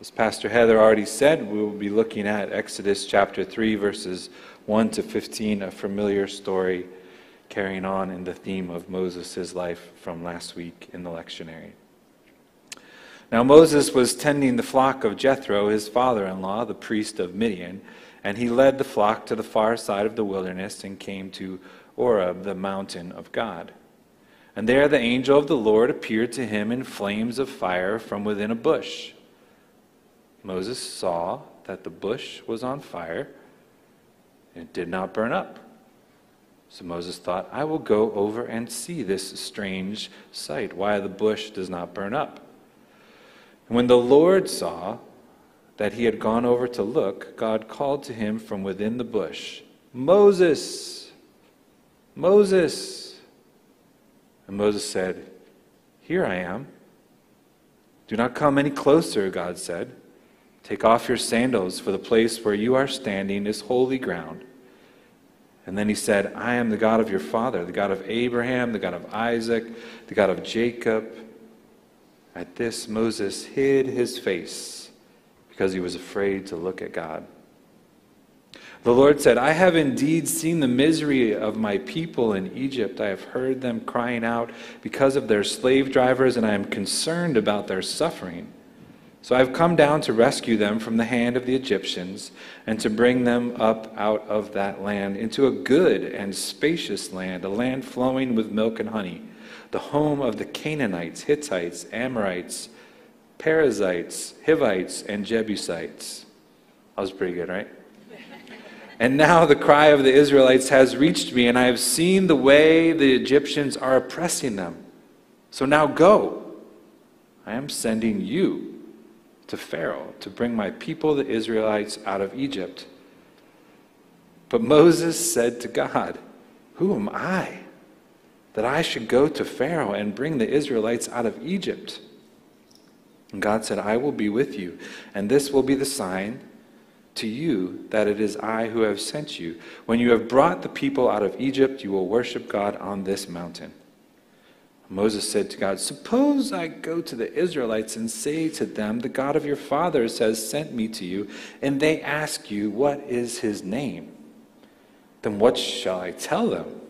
As Pastor Heather already said, we will be looking at Exodus chapter 3, verses 1 to 15, a familiar story carrying on in the theme of Moses' life from last week in the lectionary. Now, Moses was tending the flock of Jethro, his father in law, the priest of Midian, and he led the flock to the far side of the wilderness and came to Horeb, the mountain of God. And there the angel of the Lord appeared to him in flames of fire from within a bush. Moses saw that the bush was on fire and it did not burn up. So Moses thought, I will go over and see this strange sight, why the bush does not burn up. And when the Lord saw that he had gone over to look, God called to him from within the bush, Moses, Moses. And Moses said, Here I am. Do not come any closer, God said. Take off your sandals, for the place where you are standing is holy ground. And then he said, I am the God of your father, the God of Abraham, the God of Isaac, the God of Jacob. At this, Moses hid his face because he was afraid to look at God. The Lord said, I have indeed seen the misery of my people in Egypt. I have heard them crying out because of their slave drivers, and I am concerned about their suffering. So I've come down to rescue them from the hand of the Egyptians and to bring them up out of that land into a good and spacious land, a land flowing with milk and honey, the home of the Canaanites, Hittites, Amorites, Perizzites, Hivites, and Jebusites. That was pretty good, right? And now the cry of the Israelites has reached me, and I have seen the way the Egyptians are oppressing them. So now go. I am sending you to Pharaoh to bring my people, the Israelites, out of Egypt. But Moses said to God, Who am I that I should go to Pharaoh and bring the Israelites out of Egypt? And God said, I will be with you, and this will be the sign to you that it is I who have sent you. When you have brought the people out of Egypt, you will worship God on this mountain. Moses said to God, Suppose I go to the Israelites and say to them, The God of your fathers has sent me to you, and they ask you, What is his name? Then what shall I tell them?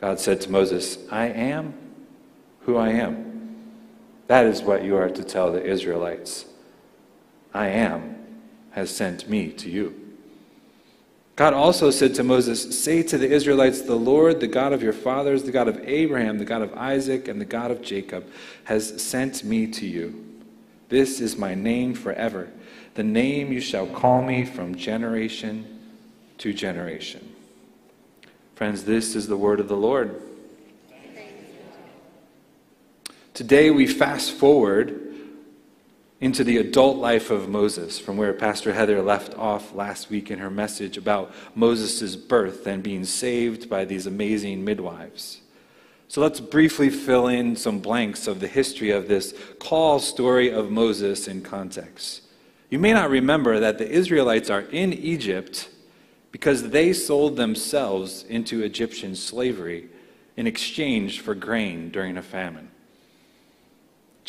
God said to Moses, I am who I am. That is what you are to tell the Israelites. I am has sent me to you. God also said to Moses, Say to the Israelites, The Lord, the God of your fathers, the God of Abraham, the God of Isaac, and the God of Jacob, has sent me to you. This is my name forever, the name you shall call me from generation to generation. Friends, this is the word of the Lord. Today we fast forward into the adult life of Moses, from where Pastor Heather left off last week in her message about Moses' birth and being saved by these amazing midwives. So let's briefly fill in some blanks of the history of this call story of Moses in context. You may not remember that the Israelites are in Egypt because they sold themselves into Egyptian slavery in exchange for grain during a famine.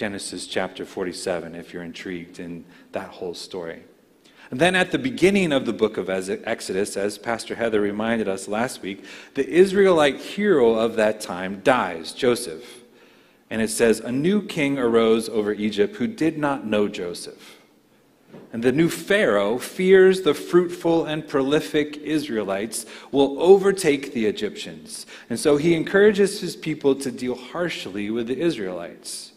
Genesis chapter 47, if you're intrigued in that whole story. And then at the beginning of the book of Exodus, as Pastor Heather reminded us last week, the Israelite hero of that time dies, Joseph. And it says, A new king arose over Egypt who did not know Joseph. And the new Pharaoh fears the fruitful and prolific Israelites will overtake the Egyptians. And so he encourages his people to deal harshly with the Israelites.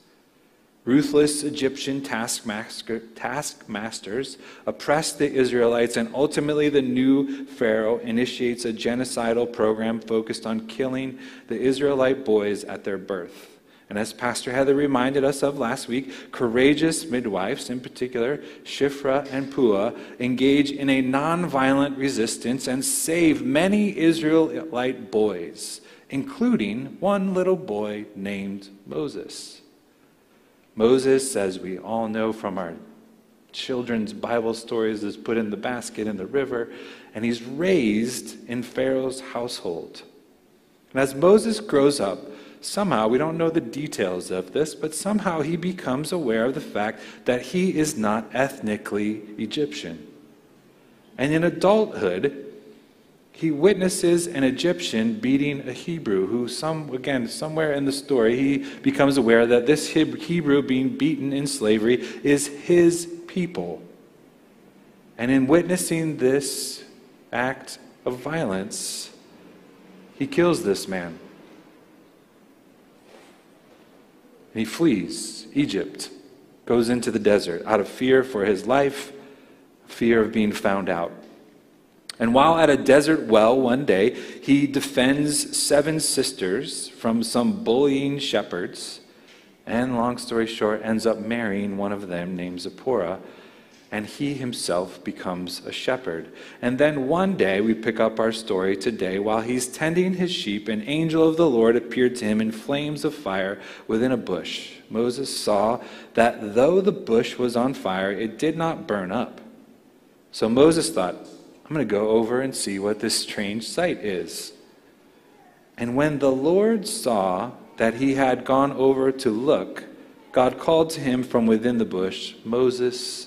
Ruthless Egyptian taskmasters oppressed the Israelites, and ultimately the new Pharaoh initiates a genocidal program focused on killing the Israelite boys at their birth. And as Pastor Heather reminded us of last week, courageous midwives, in particular Shiphrah and Puah, engage in a nonviolent resistance and save many Israelite boys, including one little boy named Moses. Moses, as we all know from our children's Bible stories, is put in the basket in the river, and he's raised in Pharaoh's household. And as Moses grows up, somehow, we don't know the details of this, but somehow he becomes aware of the fact that he is not ethnically Egyptian. And in adulthood, he witnesses an Egyptian beating a Hebrew who some again somewhere in the story he becomes aware that this Hebrew being beaten in slavery is his people. And in witnessing this act of violence, he kills this man. he flees Egypt, goes into the desert out of fear for his life, fear of being found out. And while at a desert well one day, he defends seven sisters from some bullying shepherds, and long story short, ends up marrying one of them named Zipporah, and he himself becomes a shepherd. And then one day, we pick up our story today, while he's tending his sheep, an angel of the Lord appeared to him in flames of fire within a bush. Moses saw that though the bush was on fire, it did not burn up. So Moses thought, I'm going to go over and see what this strange sight is. And when the Lord saw that he had gone over to look, God called to him from within the bush, Moses,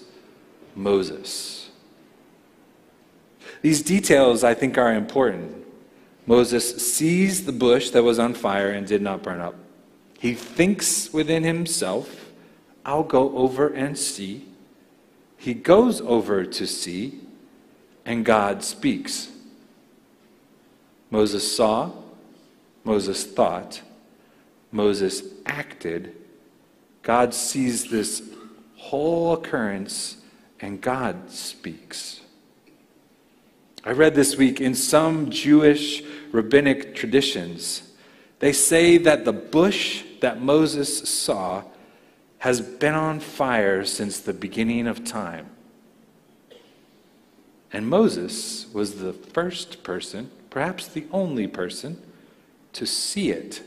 Moses. These details, I think, are important. Moses sees the bush that was on fire and did not burn up. He thinks within himself, I'll go over and see. He goes over to see, and God speaks. Moses saw, Moses thought, Moses acted. God sees this whole occurrence, and God speaks. I read this week in some Jewish rabbinic traditions, they say that the bush that Moses saw has been on fire since the beginning of time. And Moses was the first person, perhaps the only person, to see it,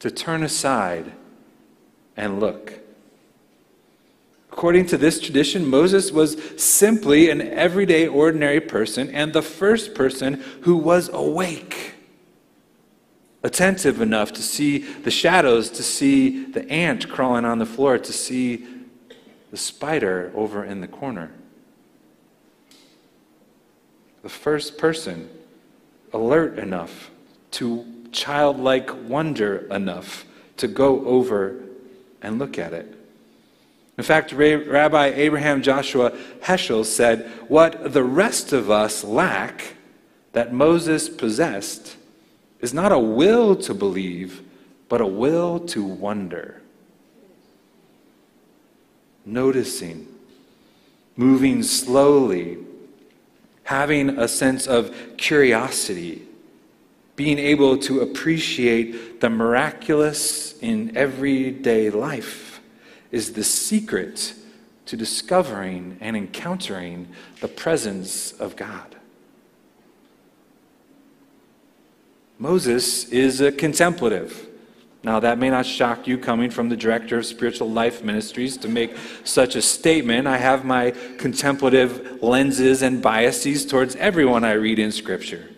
to turn aside and look. According to this tradition, Moses was simply an everyday, ordinary person and the first person who was awake, attentive enough to see the shadows, to see the ant crawling on the floor, to see the spider over in the corner the first person alert enough to childlike wonder enough to go over and look at it. In fact, Rabbi Abraham Joshua Heschel said, What the rest of us lack that Moses possessed is not a will to believe, but a will to wonder. Noticing, moving slowly having a sense of curiosity, being able to appreciate the miraculous in everyday life is the secret to discovering and encountering the presence of God. Moses is a contemplative. Now, that may not shock you coming from the director of spiritual life ministries to make such a statement. I have my contemplative lenses and biases towards everyone I read in Scripture.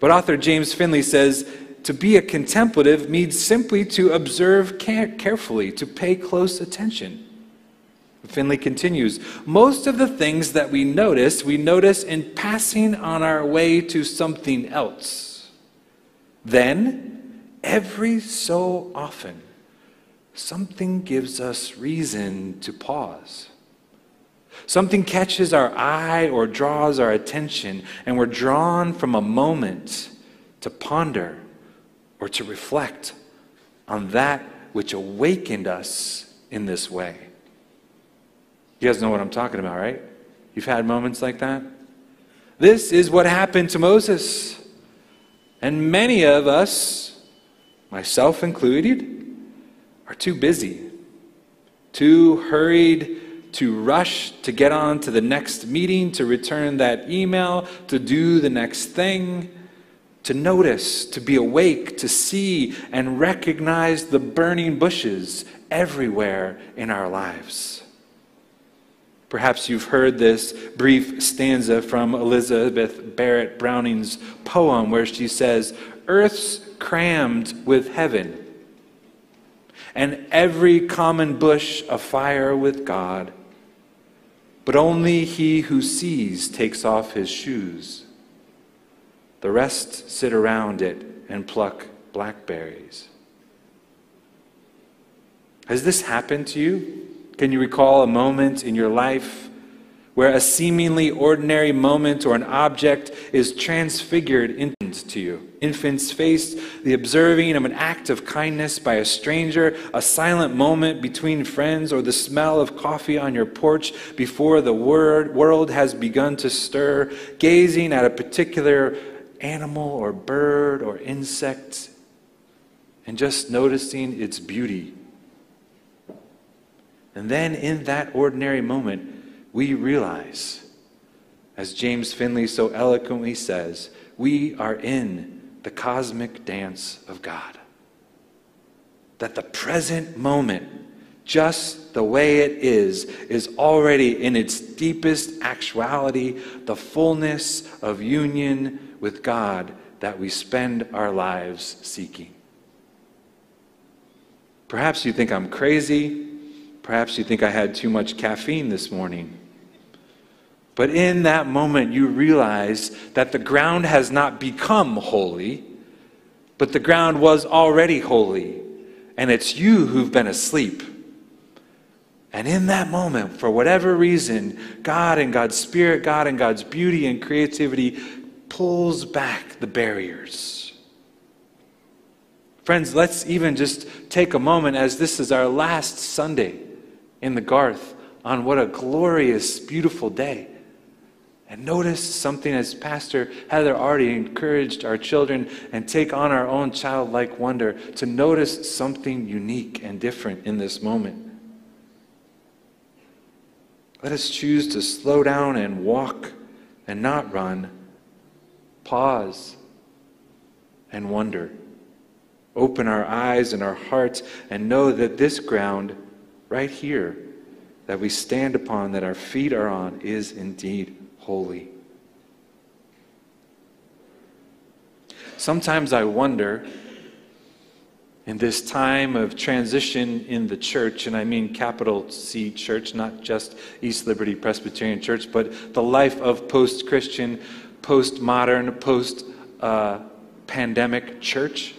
But author James Finley says to be a contemplative means simply to observe care- carefully, to pay close attention. Finley continues Most of the things that we notice, we notice in passing on our way to something else. Then, every so often, something gives us reason to pause. Something catches our eye or draws our attention, and we're drawn from a moment to ponder or to reflect on that which awakened us in this way. You guys know what I'm talking about, right? You've had moments like that? This is what happened to Moses. And many of us myself included, are too busy, too hurried to rush to get on to the next meeting, to return that email, to do the next thing, to notice, to be awake, to see and recognize the burning bushes everywhere in our lives. Perhaps you've heard this brief stanza from Elizabeth Barrett Browning's poem where she says, earth's crammed with heaven, and every common bush afire with God. But only he who sees takes off his shoes. The rest sit around it and pluck blackberries. Has this happened to you? Can you recall a moment in your life where a seemingly ordinary moment or an object is transfigured into you? Infants face the observing of an act of kindness by a stranger, a silent moment between friends, or the smell of coffee on your porch before the word, world has begun to stir, gazing at a particular animal or bird or insect and just noticing its beauty. And then in that ordinary moment, we realize, as James Finley so eloquently says, we are in the cosmic dance of God. That the present moment, just the way it is, is already in its deepest actuality the fullness of union with God that we spend our lives seeking. Perhaps you think I'm crazy. Perhaps you think I had too much caffeine this morning. But in that moment, you realize that the ground has not become holy, but the ground was already holy. And it's you who've been asleep. And in that moment, for whatever reason, God and God's Spirit, God and God's beauty and creativity pulls back the barriers. Friends, let's even just take a moment as this is our last Sunday in the Garth on what a glorious, beautiful day. And notice something as Pastor Heather already encouraged our children and take on our own childlike wonder to notice something unique and different in this moment. Let us choose to slow down and walk and not run pause and wonder. Open our eyes and our hearts and know that this ground right here that we stand upon, that our feet are on, is indeed holy. Sometimes I wonder in this time of transition in the church, and I mean capital C church, not just East Liberty Presbyterian Church, but the life of post Christian post modern, post uh, pandemic church.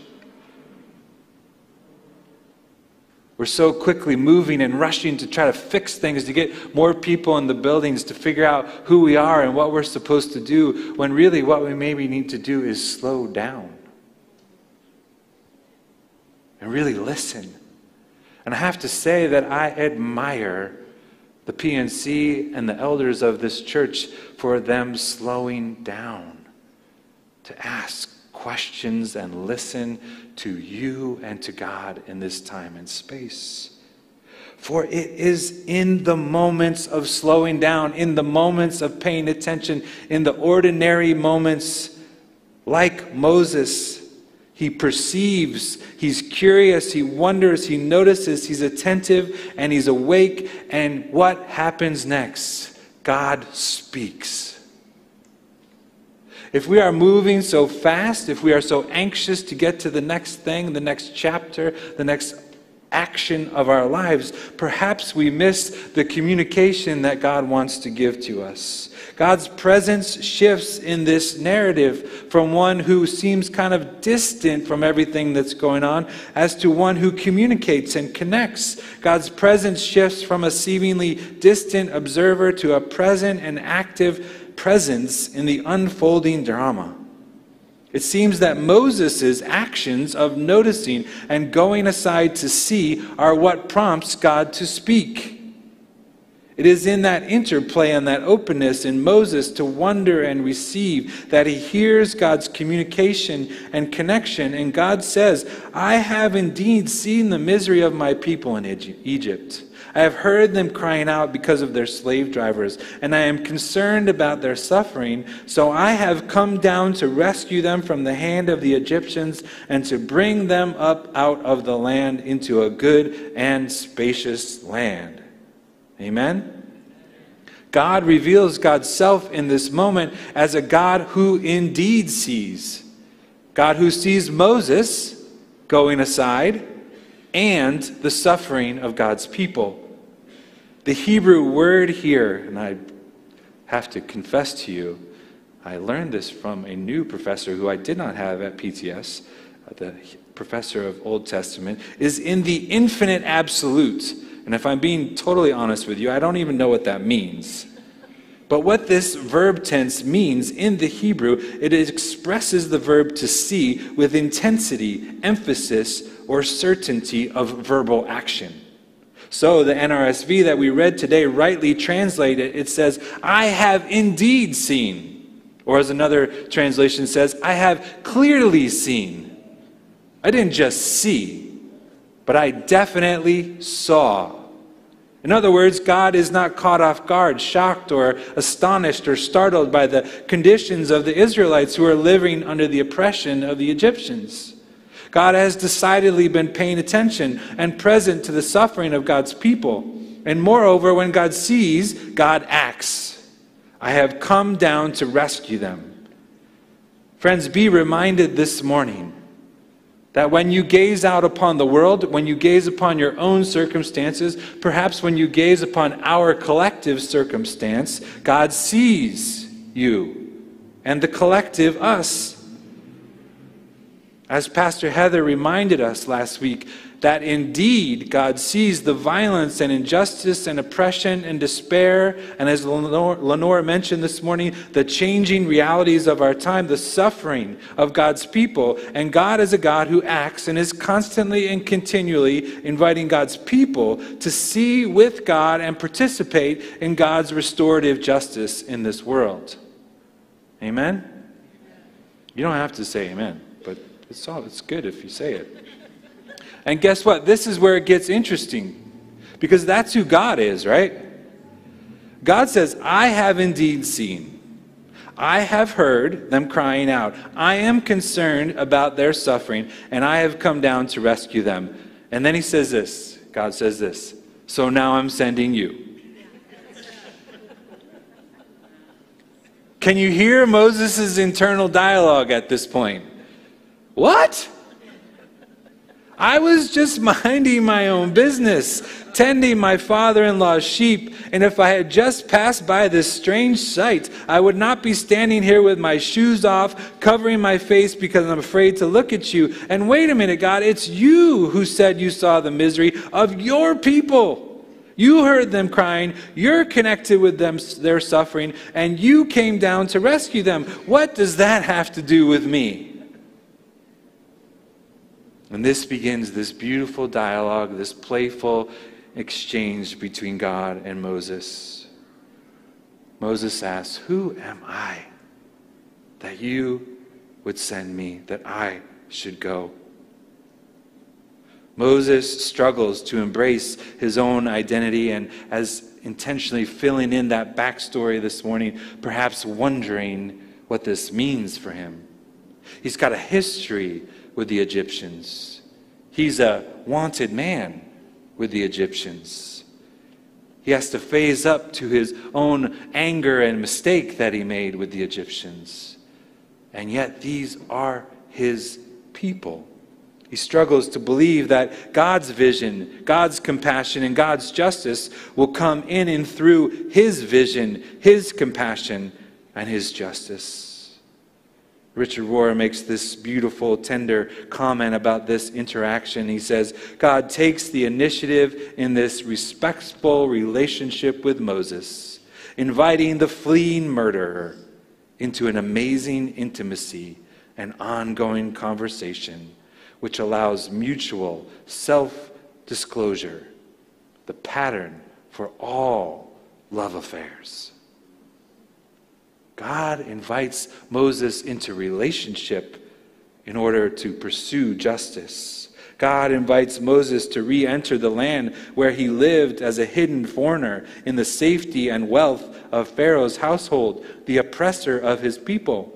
We're so quickly moving and rushing to try to fix things, to get more people in the buildings, to figure out who we are and what we're supposed to do, when really what we maybe need to do is slow down and really listen. And I have to say that I admire the PNC and the elders of this church for them slowing down to ask questions and listen to you and to God in this time and space. For it is in the moments of slowing down, in the moments of paying attention, in the ordinary moments, like Moses he perceives, he's curious, he wonders, he notices, he's attentive, and he's awake. And what happens next? God speaks. If we are moving so fast, if we are so anxious to get to the next thing, the next chapter, the next action of our lives, perhaps we miss the communication that God wants to give to us. God's presence shifts in this narrative from one who seems kind of distant from everything that's going on as to one who communicates and connects. God's presence shifts from a seemingly distant observer to a present and active presence in the unfolding drama. It seems that Moses' actions of noticing and going aside to see are what prompts God to speak. It is in that interplay and that openness in Moses to wonder and receive that he hears God's communication and connection. And God says, I have indeed seen the misery of my people in Egypt. I have heard them crying out because of their slave drivers, and I am concerned about their suffering. So I have come down to rescue them from the hand of the Egyptians and to bring them up out of the land into a good and spacious land. Amen? God reveals God's self in this moment as a God who indeed sees. God who sees Moses going aside and the suffering of God's people. The Hebrew word here, and I have to confess to you, I learned this from a new professor who I did not have at PTS, uh, the professor of Old Testament, is in the infinitive absolute. And if I'm being totally honest with you, I don't even know what that means. But what this verb tense means in the Hebrew, it expresses the verb to see with intensity, emphasis, or certainty of verbal action. So the NRSV that we read today rightly translated, it says, I have indeed seen. Or as another translation says, I have clearly seen. I didn't just see, but I definitely saw. In other words, God is not caught off guard, shocked, or astonished, or startled by the conditions of the Israelites who are living under the oppression of the Egyptians. God has decidedly been paying attention and present to the suffering of God's people. And moreover, when God sees, God acts. I have come down to rescue them. Friends, be reminded this morning that when you gaze out upon the world, when you gaze upon your own circumstances, perhaps when you gaze upon our collective circumstance, God sees you and the collective us. As Pastor Heather reminded us last week, that indeed God sees the violence and injustice and oppression and despair, and as Lenore, Lenore, mentioned this morning, the changing realities of our time, the suffering of God's people. And God is a God who acts and is constantly and continually inviting God's people to see with God and participate in God's restorative justice in this world. Amen? You don't have to say amen, it's, all, it's good if you say it. And guess what? This is where it gets interesting because that's who God is, right? God says, I have indeed seen. I have heard them crying out. I am concerned about their suffering, and I have come down to rescue them. And then he says this God says this. So now I'm sending you. Can you hear Moses' internal dialogue at this point? What? I was just minding my own business, tending my father in law's sheep, and if I had just passed by this strange sight, I would not be standing here with my shoes off, covering my face because I'm afraid to look at you. And wait a minute, God, it's you who said you saw the misery of your people. You heard them crying, you're connected with them, their suffering, and you came down to rescue them. What does that have to do with me? And this begins this beautiful dialogue, this playful exchange between God and Moses. Moses asks, Who am I that you would send me, that I should go? Moses struggles to embrace his own identity and as intentionally filling in that backstory this morning, perhaps wondering what this means for him. He's got a history with the Egyptians. He's a wanted man with the Egyptians. He has to phase up to his own anger and mistake that he made with the Egyptians. And yet, these are his people. He struggles to believe that God's vision, God's compassion, and God's justice will come in and through his vision, his compassion, and his justice. Richard Rohr makes this beautiful, tender comment about this interaction. He says, God takes the initiative in this respectful relationship with Moses, inviting the fleeing murderer into an amazing intimacy and ongoing conversation, which allows mutual self disclosure, the pattern for all love affairs. God invites Moses into relationship in order to pursue justice. God invites Moses to re enter the land where he lived as a hidden foreigner in the safety and wealth of Pharaoh's household, the oppressor of his people.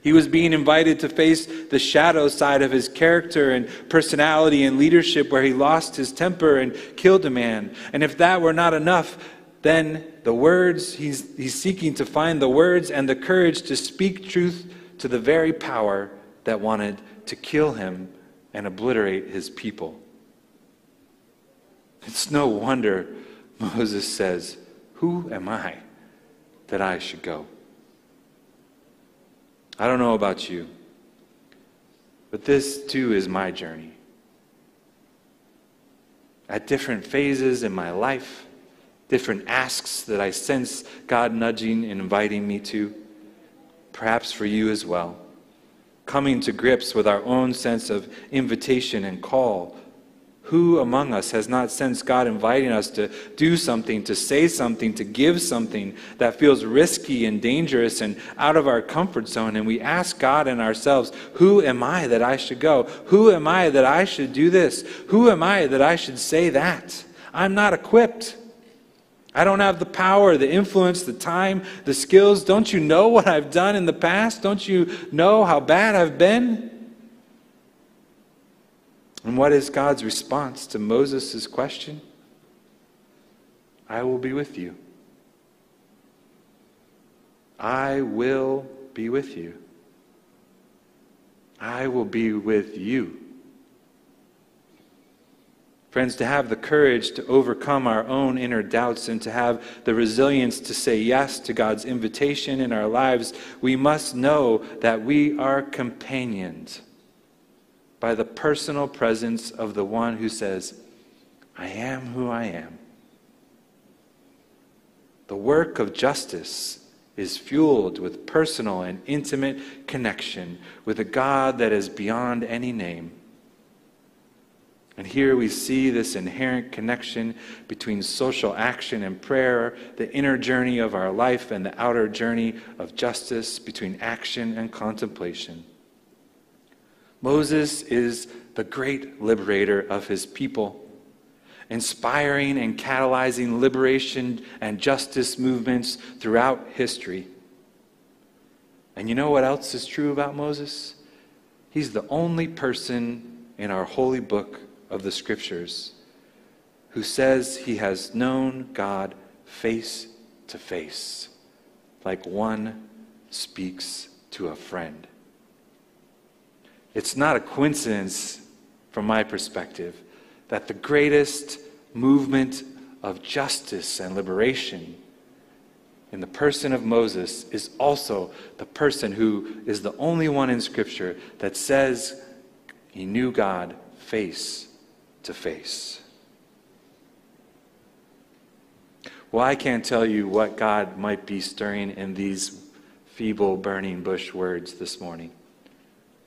He was being invited to face the shadow side of his character and personality and leadership, where he lost his temper and killed a man. And if that were not enough, then the words, he's, he's seeking to find the words and the courage to speak truth to the very power that wanted to kill him and obliterate his people. It's no wonder Moses says, Who am I that I should go? I don't know about you, but this too is my journey. At different phases in my life, different asks that I sense God nudging and inviting me to, perhaps for you as well. Coming to grips with our own sense of invitation and call who among us has not sensed God inviting us to do something, to say something, to give something that feels risky and dangerous and out of our comfort zone? And we ask God and ourselves, Who am I that I should go? Who am I that I should do this? Who am I that I should say that? I'm not equipped. I don't have the power, the influence, the time, the skills. Don't you know what I've done in the past? Don't you know how bad I've been? And what is God's response to Moses' question? I will be with you. I will be with you. I will be with you. Friends, to have the courage to overcome our own inner doubts and to have the resilience to say yes to God's invitation in our lives, we must know that we are companions by the personal presence of the one who says, I am who I am. The work of justice is fueled with personal and intimate connection with a God that is beyond any name. And here we see this inherent connection between social action and prayer, the inner journey of our life and the outer journey of justice, between action and contemplation. Moses is the great liberator of his people, inspiring and catalyzing liberation and justice movements throughout history. And you know what else is true about Moses? He's the only person in our holy book of the scriptures who says he has known God face to face, like one speaks to a friend. It's not a coincidence, from my perspective, that the greatest movement of justice and liberation in the person of Moses is also the person who is the only one in Scripture that says he knew God face to face. Well, I can't tell you what God might be stirring in these feeble, burning bush words this morning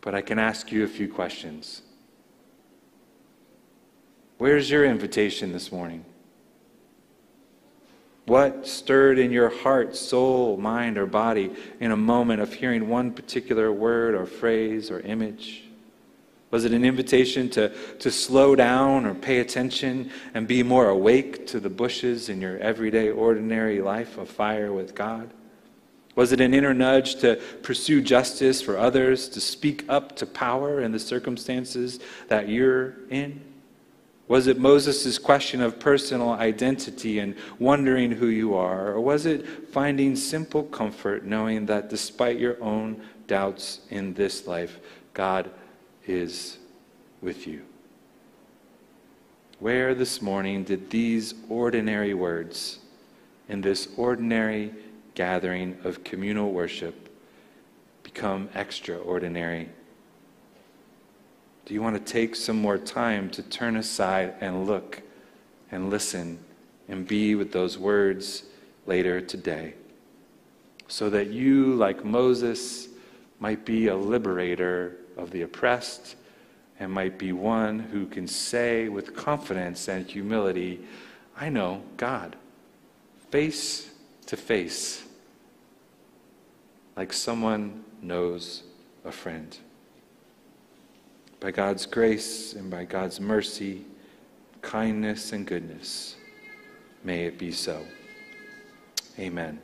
but I can ask you a few questions. Where's your invitation this morning? What stirred in your heart, soul, mind, or body in a moment of hearing one particular word or phrase or image? Was it an invitation to, to slow down or pay attention and be more awake to the bushes in your everyday, ordinary life of fire with God? Was it an inner nudge to pursue justice for others, to speak up to power in the circumstances that you're in? Was it Moses' question of personal identity and wondering who you are? Or was it finding simple comfort knowing that despite your own doubts in this life, God is with you? Where this morning did these ordinary words in this ordinary gathering of communal worship become extraordinary? Do you want to take some more time to turn aside and look and listen and be with those words later today? So that you, like Moses, might be a liberator of the oppressed and might be one who can say with confidence and humility, I know God, face to face like someone knows a friend. By God's grace and by God's mercy, kindness, and goodness, may it be so. Amen.